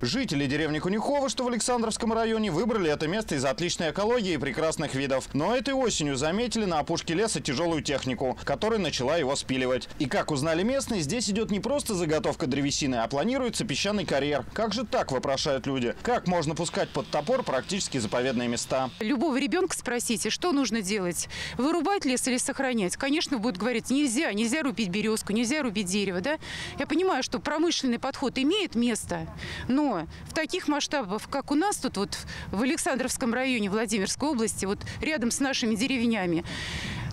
Жители деревни Кунихова, что в Александровском районе, выбрали это место из-за отличной экологии и прекрасных видов. Но этой осенью заметили на опушке леса тяжелую технику, которая начала его спиливать. И как узнали местные, здесь идет не просто заготовка древесины, а планируется песчаный карьер. Как же так, вопрошают люди? Как можно пускать под топор практически заповедные места? Любого ребенка спросите, что нужно делать? Вырубать лес или сохранять? Конечно, будет говорить, нельзя, нельзя рубить березку, нельзя рубить дерево, да? Я понимаю, что промышленный подход имеет место, но в таких масштабах, как у нас тут вот в Александровском районе Владимирской области, вот рядом с нашими деревнями,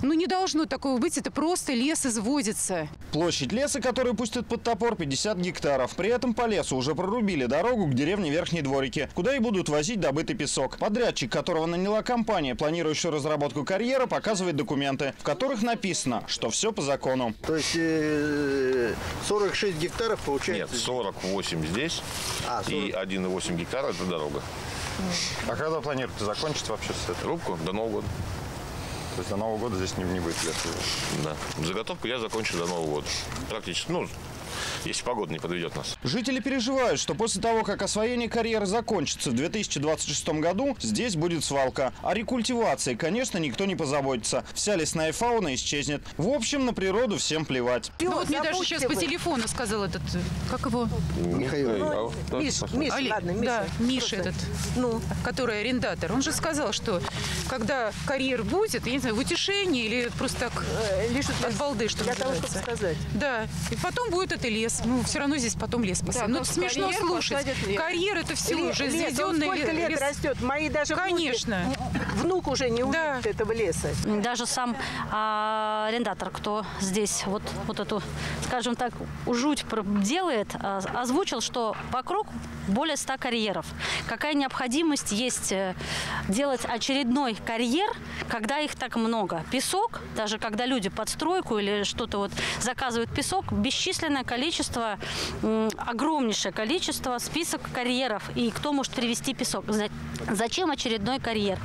ну, не должно такого быть, это просто лес изводится. Площадь леса, который пустят под топор, 50 гектаров. При этом по лесу уже прорубили дорогу к деревне Верхние Дворики, куда и будут возить добытый песок. Подрядчик, которого наняла компания, планирующая разработку карьера, показывает документы, в которых написано, что все по закону. То есть э, 46 гектаров получается? Нет, 48 здесь А, 40. и 1,8 гектара – это дорога. А когда планируете закончить вообще с этой? Рубку до Нового года. То есть до Нового года здесь не, не будет леса? Да. Заготовку я закончу до Нового года. Практически. Ну, если погода не подведет нас. Жители переживают, что после того, как освоение карьеры закончится в 2026 году, здесь будет свалка. О рекультивации, конечно, никто не позаботится. Вся лесная фауна исчезнет. В общем, на природу всем плевать. Ну, вот мне даже сейчас по телефону сказал этот, как его? Михаил. А, да, Миш, Миш, Олег, ладно, Миша. да, Миша Просто. этот, Ну, который арендатор. Он же сказал, что когда карьер будет, я не знаю, в утешении или просто так э, лишь от балды, что для того, чтобы называется. сказать. Да, и потом будет это лес. Ну, все равно здесь потом лес посадят. ну, это просто смешно карьер слушать. лес. Карьер это все Ле- уже лес, он изведенный сколько лет лес. растет? Мои даже внуки- Конечно. м- внук уже не Да. увидит этого леса. Даже сам а, арендатор, кто здесь вот, вот эту, скажем так, жуть делает, а, озвучил, что вокруг более 100 карьеров. Какая необходимость есть э, делать очередной карьер, когда их так много? Песок, даже когда люди под стройку или что-то вот заказывают песок, бесчисленное количество, м, огромнейшее количество список карьеров. И кто может привезти песок? За- Зачем очередной карьер?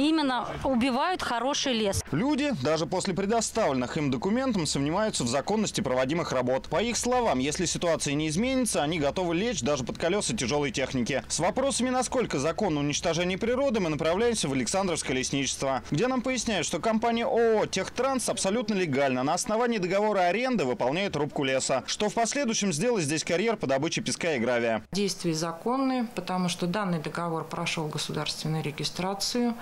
Именно убивают хороший лес. Люди, даже после предоставленных им документов, сомневаются в законности проводимых работ. По их словам, если ситуация не изменится, они готовы лечь даже под колеса тяжелой техники. С вопросами, насколько законно уничтожение природы, мы направляемся в Александровское лесничество, где нам поясняют, что компания ООО «Техтранс» абсолютно легально на основании договора аренды выполняет рубку леса, что в последующем сделает здесь карьер по добыче песка и гравия. Действия законные, потому что данный договор прошел государственную регистрацию.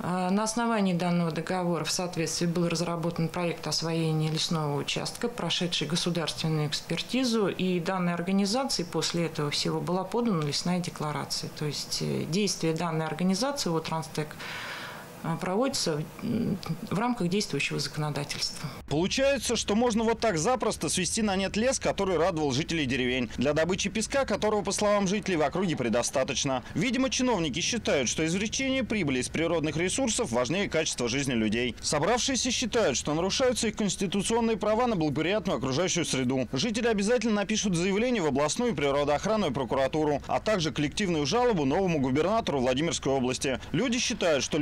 Э, На основании данного договора в соответствии был разработан проект освоения лесного участка, прошедший государственную экспертизу, и данной организации после этого всего была подана лесная декларация. То есть э, действия данной организации, вот Транстек, проводятся м, в рамках действующего законодательства. Получается, что можно вот так запросто свести на нет лес, который радовал жителей деревень, для добычи песка, которого, по словам жителей, в округе предостаточно. Видимо, чиновники считают, что извлечение прибыли из природных ресурсов важнее качества жизни людей. Собравшиеся считают, что нарушаются их конституционные права на благоприятную окружающую среду. Жители обязательно напишут заявление в областную природоохранную прокуратуру, а также коллективную жалобу новому губернатору Владимирской области. Люди считают, что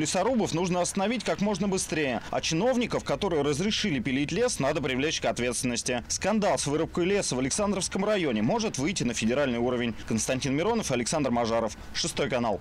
лесорубов нужно остановить как можно быстрее, а чиновников, которые разрешили пилить лес, надо привлечь к ответственности. Скандал с вырубкой леса в Александровском районе может выйти на федеральный уровень. Константин Миронов Александр Мажаров. Шестой канал.